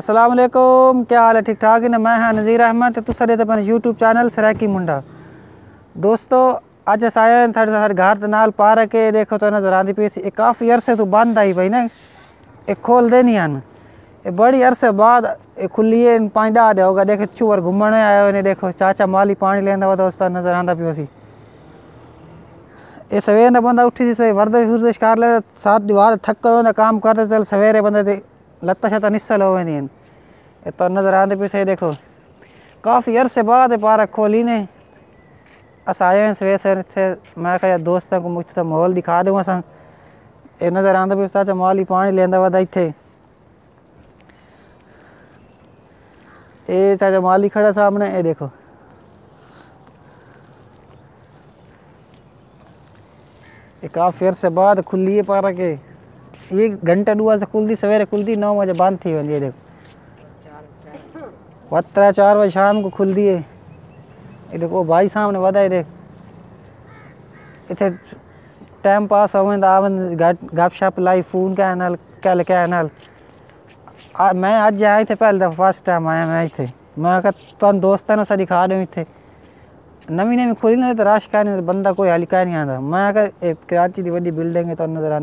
السلام علیکم کیا حال ہے ٹھیک ٹھاک ہے جی، میں ہاں نظیر احمد تو تجربہ یو یوٹیوب چینل سریکی منڈا دوستو دوستوں اجسا گھر پارک کے دیکھو تو نظر آتی ایک کافی عرصے تو بند آئی بھائی نا کھول دے نہیں ہیں یہ بڑی عرصے بعد یہ کھلی پانڈا دیا ہوگا دیکھ چو اور گھومنے آیا دیکھو چاچا مالی پانی لوگ دوستا نظر آتا پیسے یہ سویرنا بندہ اٹھی وردش وردش کر لیا ساتھ تھک کام کرتے چل سو بندہ لتا شتا نسل ہوئے دین یہ تو نظر آدھے پیسے دیکھو کافی عرصے بعد پارک کھولی نے اس آئے ہیں سوے سے رہتے میں کہا دوستوں کو مجھتے محول دکھا دوں گا سن یہ نظر آدھے پیسے چاہے محول ہی پانی لیندہ ودا ہی تھے یہ چاہے محول کھڑا سامنے یہ دیکھو کافی عرصے بعد کھلی ہے پارک ہے یہ گھنٹہ ڈوا تو کھلتی سویرے کھلتی نو بجے بند تھی ہوتی ہے تر چار بجے شام کو کھلتی ہے اک بھائی بدا یہ ٹائم پاس ہو گپ شپ لائی فون کہ میں اج آیا فسٹ ٹائم آیا میں دوستوں نے سر دکھا دوں نمی نمیشہ رش کہہ دیا بندہ کوئی ہلکا نہیں آتا میں کراچی کی بڑی بلڈنگ ہے تو نظر آپ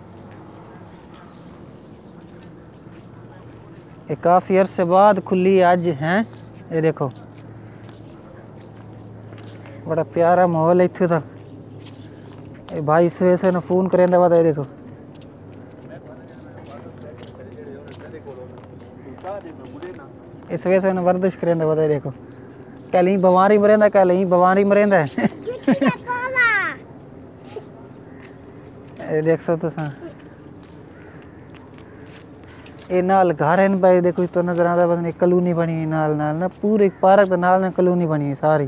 کافی عرصے بعد کھلی آج ہیں یہ دیکھو بڑا پیارا محول ہے اتھو تھا بھائی اس ویسے نہ فون کریں دے بات ہے دیکھو اس ویسے نہ وردش کریں دے بات ہے دیکھو کہلی بواری مرین دا کہلی بواری مرین دا ہے کسی دا کولا دیکھ سو تو ساں یہ نال گھر کلونی بنی نال پوری کلونی بنی ساری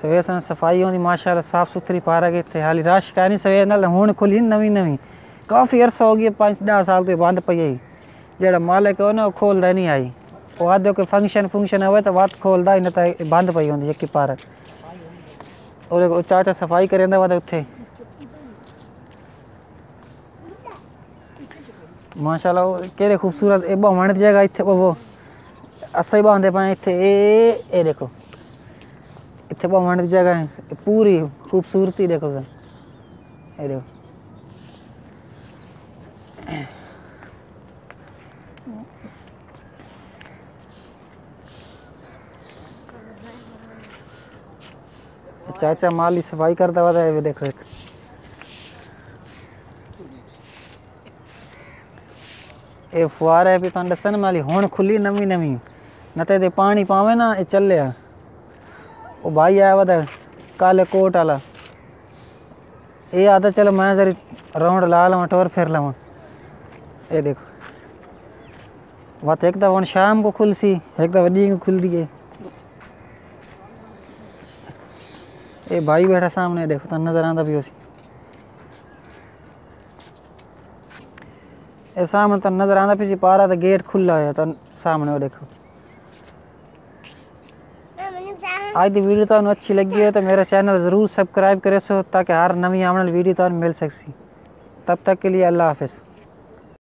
سب سن صفائی ماشاء ماشاءاللہ صاف ستھری پارک رش نال سب کھلی نوی نوی کافی عرصہ ہو گیا پانچ ڈھا سال بند پہ آئی جا مالک ہونے آئی وا دیکھ فنکشن فنکشن ہوئے تو وقت کھولتا بند پہ یکی پارک اور چار چار صفائی کر ماشاءاللہ کیرے خوبصورت اے بہمانے دے جائے گا اتھے بہو اسائی باندے پائیں اتھے اے اے دیکھو اتھے بہمانے دے جائے گا پوری خوبصورتی دیکھو زن اے دیکھو چاچا مالی صفائی کرتا ہوا تھا یہ دیکھو ایک یہ فوارے ہوں کھلی نمی پانی پاوے نہ چلے وہ بھائی آیا وا کل کوٹ والا یہ آتا چل میں راؤنڈ لا لوا ٹور پھر لوا یہ دیکھو بات ایک دم ہوں شام کو کھل سی ایک کو کھل ویڈیو اے بھائی بیٹھا سامنے دیکھو نظر آتا بھی ہو سی یہ سامنے تو نظر آنا پھر پارا تو گیٹ کھلا تو سامنے وہ دیکھو آج دی ویڈیو تو اچھی لگی ہے تو میرا چینل ضرور سبسکرائب کرے سو تاکہ ہر نوی عمن ویڈیو تو مل سکسی تب تک کے لیے اللہ حافظ